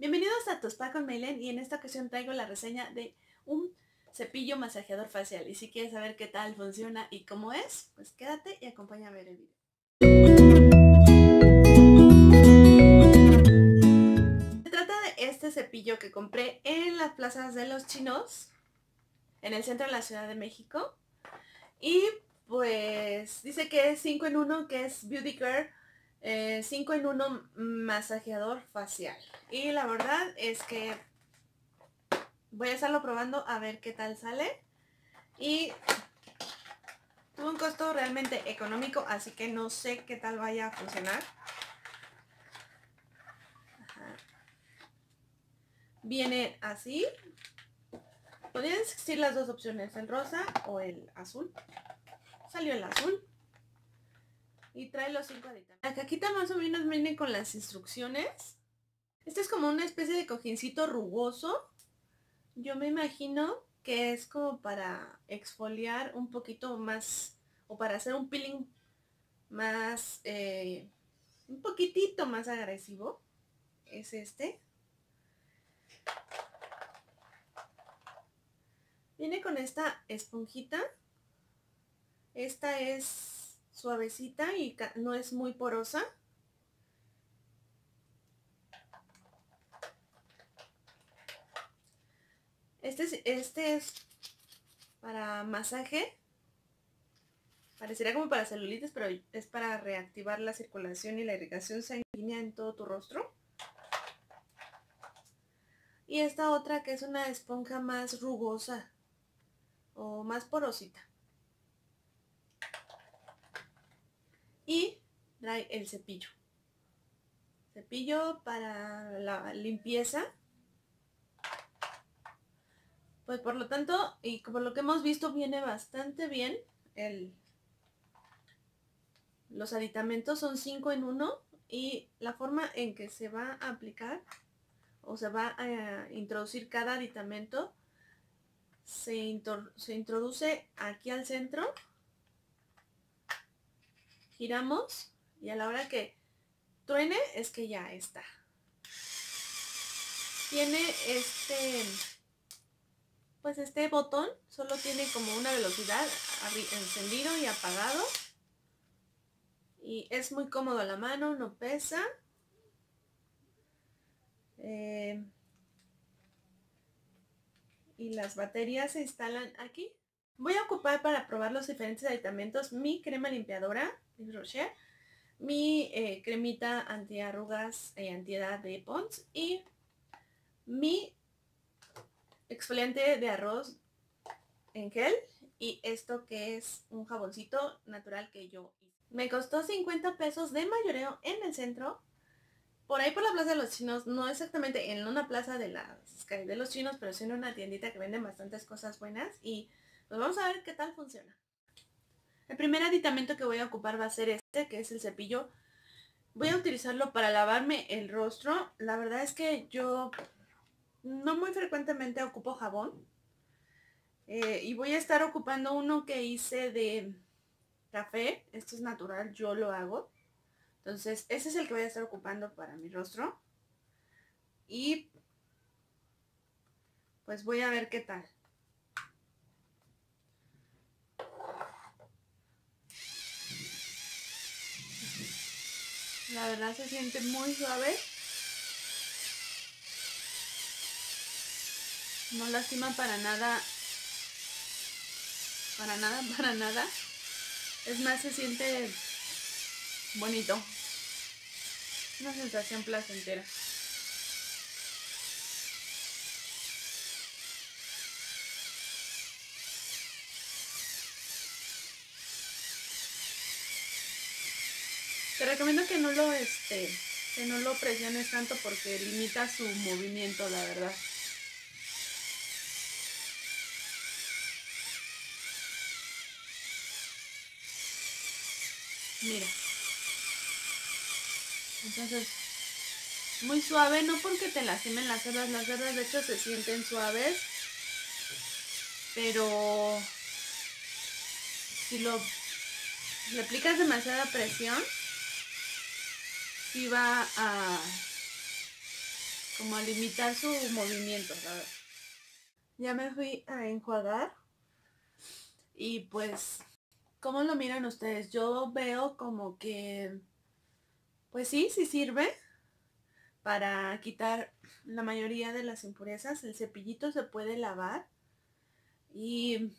Bienvenidos a Tu Spa con Mailen y en esta ocasión traigo la reseña de un cepillo masajeador facial y si quieres saber qué tal funciona y cómo es, pues quédate y acompáñame a ver el video. Se trata de este cepillo que compré en las plazas de los chinos en el centro de la Ciudad de México y pues dice que es 5 en 1 que es Beauty Care 5 eh, en 1 masajeador facial. Y la verdad es que voy a estarlo probando a ver qué tal sale. Y tuvo un costo realmente económico, así que no sé qué tal vaya a funcionar. Viene así. Podrían existir las dos opciones, el rosa o el azul. Salió el azul. Y trae los cinco aditamentos. La caquita más o menos viene con las instrucciones. Este es como una especie de cojincito rugoso. Yo me imagino que es como para exfoliar un poquito más o para hacer un peeling más, eh, un poquitito más agresivo. Es este. Viene con esta esponjita. Esta es suavecita y no es muy porosa. Este es, este es para masaje. Parecería como para celulitis, pero es para reactivar la circulación y la irrigación sanguínea en todo tu rostro. Y esta otra que es una esponja más rugosa o más porosita. y trae el cepillo. Cepillo para la limpieza. Pues por lo tanto, y como lo que hemos visto, viene bastante bien. El, los aditamentos son 5 en 1 y la forma en que se va a aplicar o se va a introducir cada aditamento se, se introduce aquí al centro giramos y a la hora que truene es que ya está. Tiene este, pues este botón, solo tiene como una velocidad, encendido y apagado. Y es muy cómodo la mano, no pesa. Eh, y las baterías se instalan aquí. Voy a ocupar para probar los diferentes aditamentos mi crema limpiadora Rocher, mi eh, cremita antiarrugas y antiedad de Pond's y mi exfoliante de arroz en gel y esto que es un jaboncito natural que yo hice. Me costó 50 pesos de mayoreo en el centro. Por ahí por la plaza de los chinos, no exactamente en una plaza de, las, de los chinos, pero sí en una tiendita que vende bastantes cosas buenas. Y pues vamos a ver qué tal funciona. El primer aditamento que voy a ocupar va a ser este, que es el cepillo. Voy a utilizarlo para lavarme el rostro. La verdad es que yo no muy frecuentemente ocupo jabón. Eh, y voy a estar ocupando uno que hice de café. Esto es natural, yo lo hago. Entonces, ese es el que voy a estar ocupando para mi rostro. Y pues voy a ver qué tal. La verdad se siente muy suave. No lastima para nada. Para nada, para nada. Es más, se siente bonito. Una sensación placentera. Te recomiendo que no lo este que no lo presiones tanto porque limita su movimiento, la verdad. Mira. Entonces, muy suave, no porque te lastimen las cerdas, las cerdas de hecho se sienten suaves, pero si lo le aplicas demasiada presión, si va a como a limitar su movimiento, verdad. Ya me fui a enjuagar. Y pues, ¿cómo lo miran ustedes? Yo veo como que, pues sí, sí sirve para quitar la mayoría de las impurezas. El cepillito se puede lavar y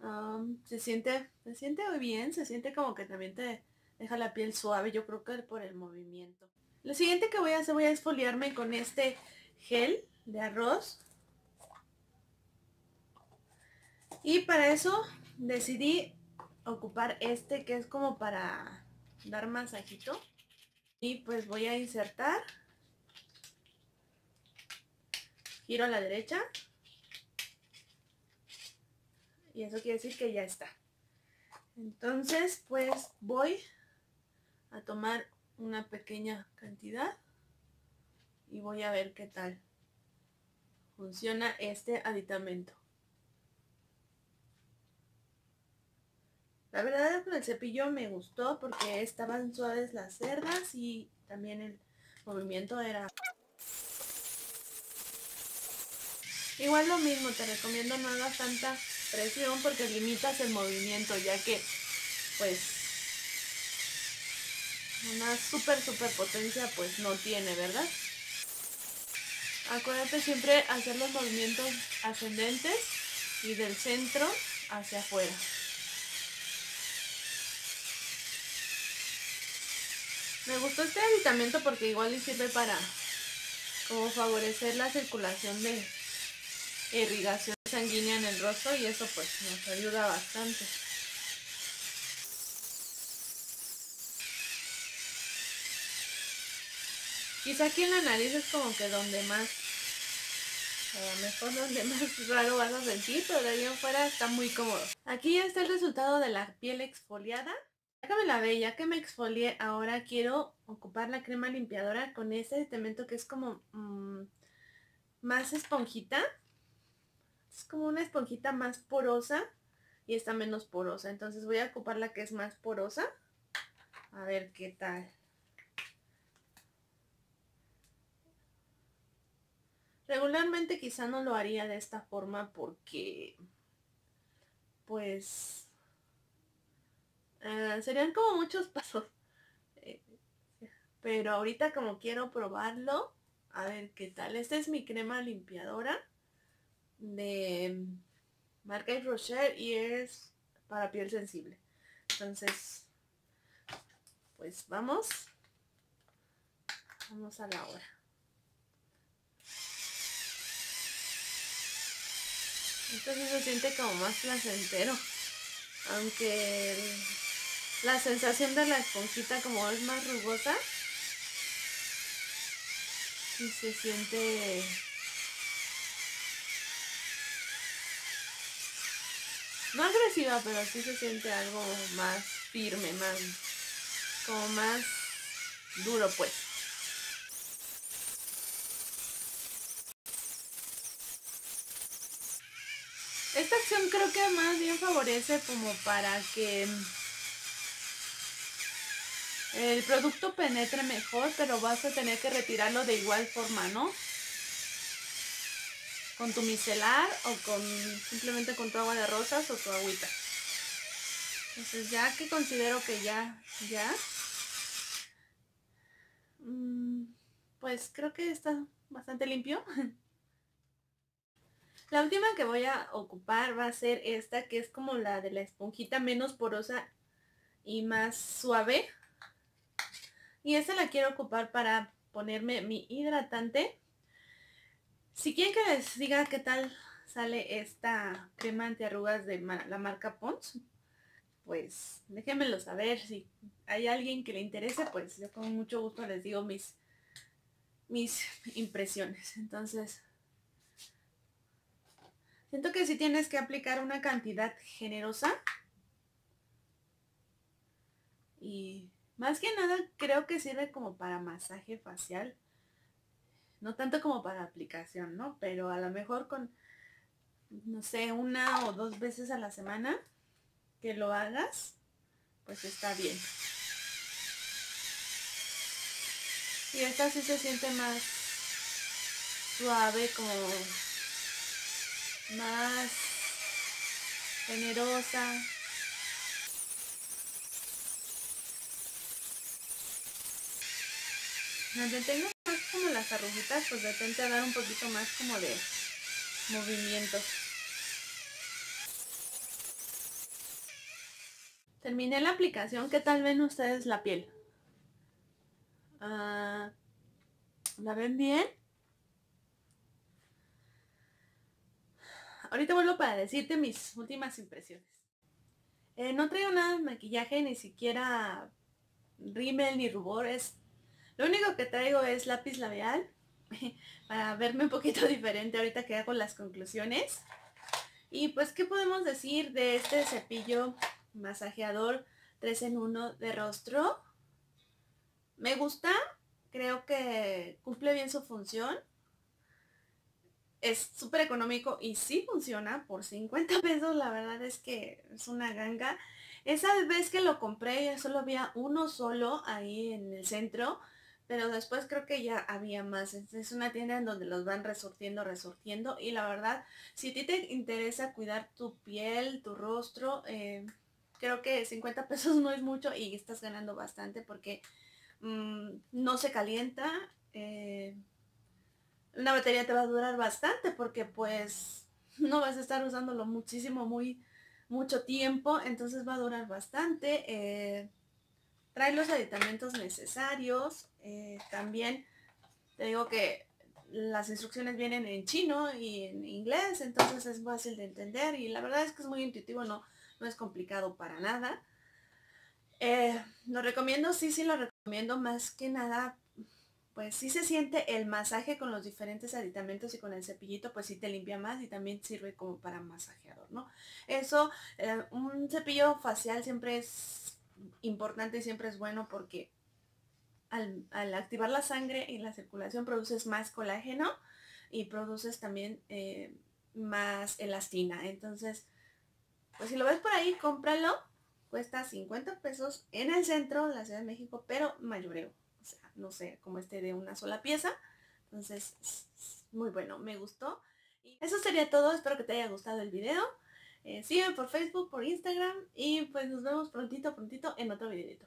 um, se siente, se siente muy bien, se siente como que también te deja la piel suave, yo creo que por el movimiento. Lo siguiente que voy a hacer, voy a esfoliarme con este gel de arroz. Y para eso decidí ocupar este que es como para dar masajito. Y pues voy a insertar. Giro a la derecha. Y eso quiere decir que ya está. Entonces pues voy a tomar una pequeña cantidad y voy a ver qué tal funciona este aditamento. La verdad con el cepillo me gustó porque estaban suaves las cerdas y también el movimiento era... Igual lo mismo, te recomiendo no hagas tanta presión porque limitas el movimiento ya que pues una super super potencia pues no tiene, ¿verdad? Acuérdate siempre hacer los movimientos ascendentes y del centro hacia afuera. Me gustó este aditamento porque igual sirve para como favorecer la circulación de irrigación sanguínea en el rostro y eso pues nos ayuda bastante. Quizá aquí en la nariz es como que donde más, a mejor donde más raro vas a sentir, pero de ahí en fuera está muy cómodo. Aquí ya está el resultado de la piel exfoliada. Ya que me lavé, ya que me exfolié, ahora quiero ocupar la crema limpiadora con ese cemento que es como mm, más esponjita. Es como una esponjita más porosa y está menos porosa. Entonces voy a ocupar la que es más porosa. A ver qué tal. Regularmente quizá no lo haría de esta forma porque pues eh, serían como muchos pasos. Eh, pero ahorita como quiero probarlo, a ver qué tal. Esta es mi crema limpiadora de marca Rocher y es para piel sensible. Entonces, pues vamos. Vamos a la hora. Sí se siente como más placentero. Aunque la sensación de la esponjita como es más rugosa. Sí se siente... No agresiva, pero sí se siente algo más firme, más... Como más duro pues. Esta acción que más bien favorece como para que el producto penetre mejor, pero vas a tener que retirarlo de igual forma, ¿no? Con tu micelar o con simplemente con tu agua de rosas o tu agüita. Entonces ya que considero que ya, ya, mm, pues creo que está bastante limpio. La última que voy a ocupar va a ser esta, que es como la de la esponjita menos porosa y más suave. Y esta la quiero ocupar para ponerme mi hidratante. Si quieren que les diga qué tal sale esta crema antiarrugas de la marca Pons, pues déjenmelo saber. Si hay alguien que le interese, pues yo con mucho gusto les digo mis, mis impresiones. Entonces, Siento que si tienes que aplicar una cantidad generosa. Y más que nada creo que sirve como para masaje facial. No tanto como para aplicación, ¿no? Pero a lo mejor con, no sé, una o dos veces a la semana que lo hagas, pues está bien. Y esta sí se siente más suave, como más generosa. Donde tengo más como las arruguitas, pues de repente dar un poquito más como de movimiento. Terminé la aplicación. ¿Qué tal ven ustedes la piel? Ah, ¿La ven bien? Ahorita vuelvo para decirte mis últimas impresiones. Eh, no traigo nada de maquillaje, ni siquiera rímel ni rubores. Lo único que traigo es lápiz labial para verme un poquito diferente ahorita que hago las conclusiones. Y pues, ¿qué podemos decir de este cepillo masajeador 3 en 1 de rostro? Me gusta, creo que cumple bien su función. Es súper económico y sí funciona por 50 pesos, la verdad es que es una ganga. Esa vez que lo compré ya solo había uno solo ahí en el centro, pero después creo que ya había más. Es una tienda en donde los van resortiendo, resortiendo y la verdad, si a ti te interesa cuidar tu piel, tu rostro, eh, creo que 50 pesos no es mucho y estás ganando bastante porque Mm, no se calienta. Eh, una batería te va a durar bastante porque pues no vas a estar usándolo muchísimo, muy mucho tiempo, entonces va a durar bastante. Eh, trae los aditamentos necesarios. Eh, también te digo que las instrucciones vienen en chino y en inglés, entonces es fácil de entender y la verdad es que es muy intuitivo, no, no es complicado para nada. lo recomiendo, sí, sí lo recomiendo más que nada, pues sí se siente el masaje con los diferentes aditamentos y con el cepillito, pues sí te limpia más y también sirve como para masajeador, ¿no? Eso, eh, un cepillo facial siempre es importante y siempre es bueno porque al, activar la sangre y la circulación produces más colágeno y produces también eh, más elastina. Entonces, pues si lo ves por ahí, cómpralo Cuesta 50 pesos en el centro de la Ciudad de México, pero mayoreo. O sea, no sé, como este de una sola pieza. Entonces, muy bueno, me gustó. Y eso sería todo, espero que te haya gustado el video. Eh, sígueme por Facebook, por Instagram y pues nos vemos prontito, prontito en otro videito.